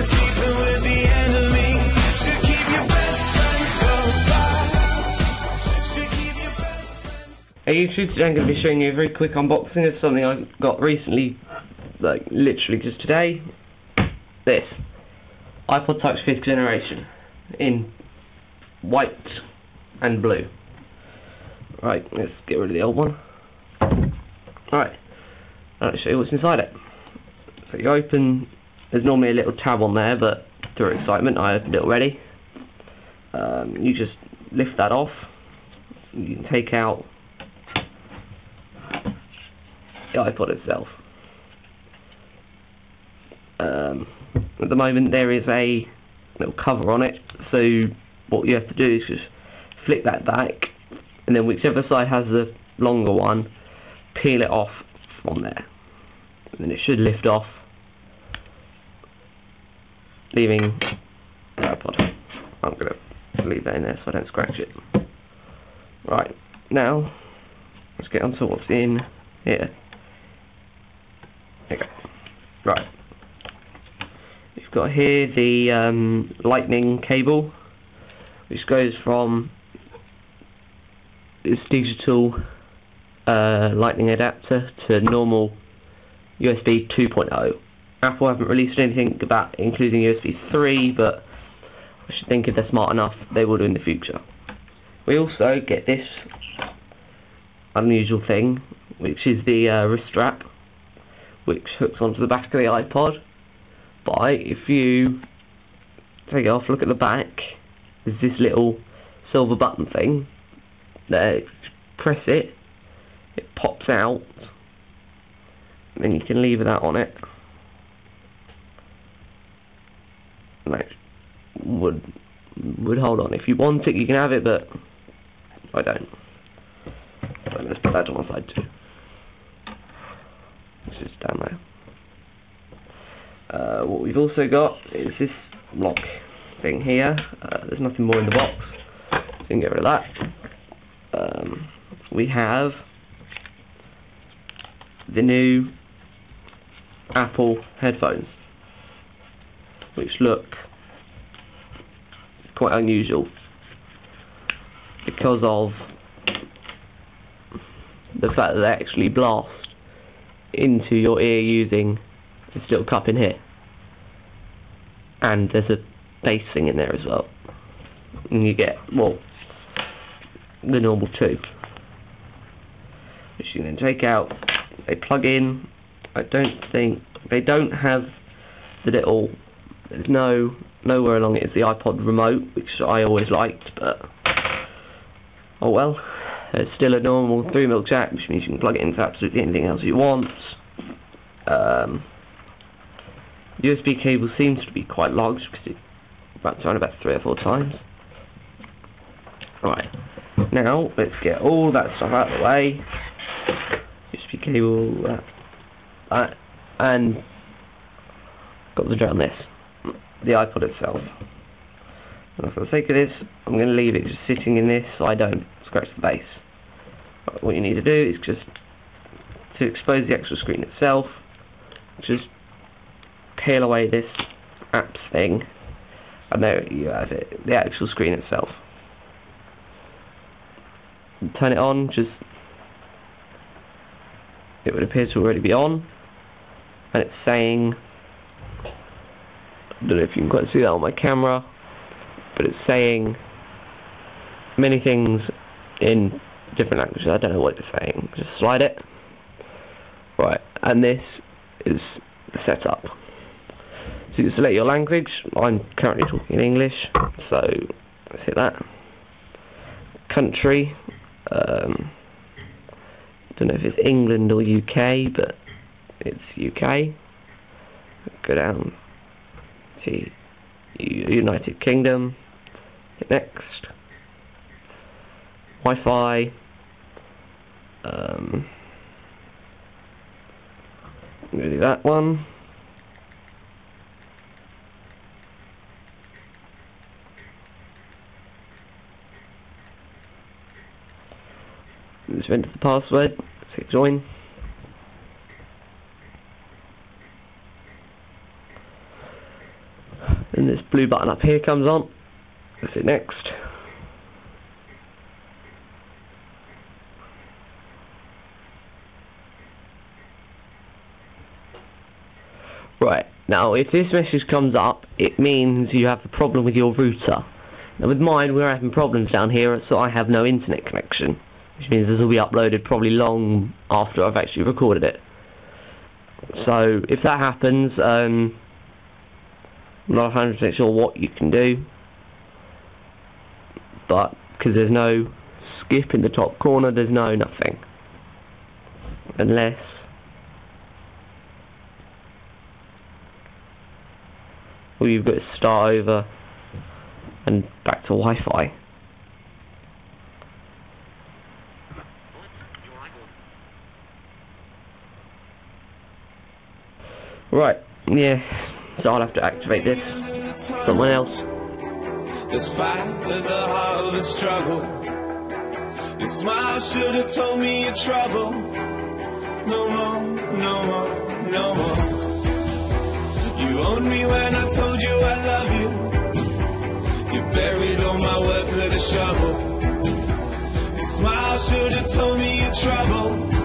Hey YouTube, today I'm going to be showing you a very quick unboxing of something I got recently, like literally just today. This. iPod Touch 5th generation in white and blue. Right, let's get rid of the old one. Right, I'll show you what's inside it. So you open there's normally a little tab on there, but through excitement I opened it already. Um, you just lift that off. You can take out the iPod itself. Um, at the moment there is a little cover on it, so what you have to do is just flip that back, and then whichever side has the longer one, peel it off from there. And then it should lift off, leaving the iPod. I'm going to leave that in there so I don't scratch it. Right, now, let's get on to what's in here. Okay. Right. You've got here the um, lightning cable, which goes from this digital uh, lightning adapter to normal USB 2.0. Apple haven't released anything about including USB 3, but I should think if they're smart enough, they will do in the future. We also get this unusual thing, which is the uh, wrist strap which hooks onto the back of the iPod. But if you take it off, look at the back, there's this little silver button thing. There, press it, it pops out, and then you can leave that on it. And that would would hold on. If you want it, you can have it, but I don't. So let's put that to one side too which is down there. Uh, what we've also got is this lock thing here. Uh, there's nothing more in the box, so you can get rid of that. Um, we have the new Apple headphones, which look quite unusual because of the fact that they actually blast into your ear using this little cup in here. And there's a bass thing in there as well. And you get, well, the normal two. Which you can then take out, they plug in. I don't think, they don't have the little, there's no, nowhere along it is the iPod remote, which I always liked, but, oh well. It's still a normal 3 mil jack, which means you can plug it into absolutely anything else you want. Um, USB cable seems to be quite large because it wraps around about three or four times. Right, now let's get all that stuff out of the way. USB cable, that, that and got the on this, the iPod itself. For the sake of this, I'm going to leave it just sitting in this so I don't scratch the base. But what you need to do is just to expose the actual screen itself, just peel away this apps thing, and there you have it, the actual screen itself. Turn it on, just it would appear to already be on, and it's saying, I don't know if you can quite see that on my camera, but it's saying many things in different languages. I don't know what it's saying. Just slide it. Right, and this is the setup. So you select your language. I'm currently talking in English, so let's hit that. Country. Um, don't know if it's England or UK, but it's UK. Go down to United Kingdom. Hit next. Wi-Fi. Um, do that one. Just enter the password, click join. And this blue button up here comes on. Let's hit next. Right, now if this message comes up, it means you have a problem with your router. Now with mine, we're having problems down here, so I have no internet connection. Which means this will be uploaded probably long after I've actually recorded it. So if that happens, um, I'm not 100% sure what you can do but because there's no skip in the top corner, there's no nothing. Unless or you've got to start over and back to Wi-Fi. Right, yeah, so I'll have to activate this. Someone else. Let's fight at the heart of the struggle. Your smile should have told me your trouble. No more, no more, no more. You owned me when I told you I love you. You buried all my worth with a shovel. Your smile should have told me your trouble.